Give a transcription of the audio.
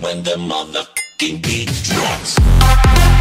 When the motherfucking beat drops.